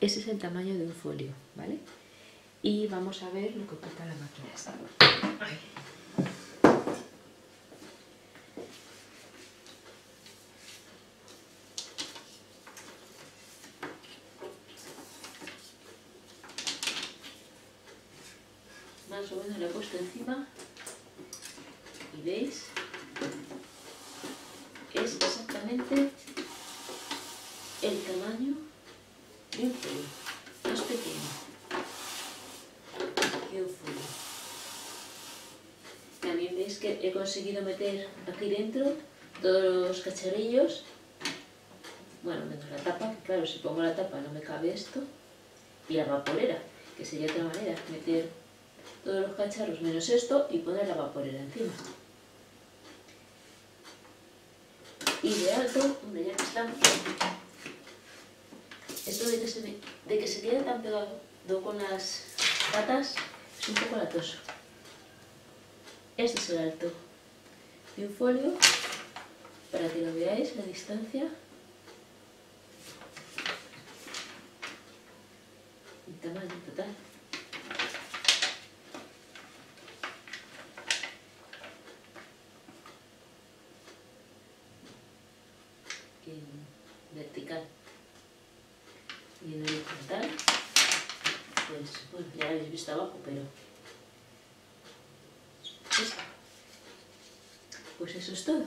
ese es el tamaño de un folio, ¿vale? Y vamos a ver lo que ocupa la máquina. Más o menos lo he puesto encima y veis es exactamente el tamaño folio, más pequeño que un. También veis que he conseguido meter aquí dentro todos los cacharrillos, bueno, menos la tapa, que claro, si pongo la tapa no me cabe esto, y la vaporera, que sería otra manera, meter todos los cacharros menos esto y poner la vaporera encima. Y de alto, hombre, ya estamos, esto de que se, de que se quede tan pegado con las patas es un poco latoso. Este es el alto de un folio, para que lo veáis, la distancia. Y tamaño total. vertical y en horizontal pues bueno ya habéis visto abajo pero pues eso es todo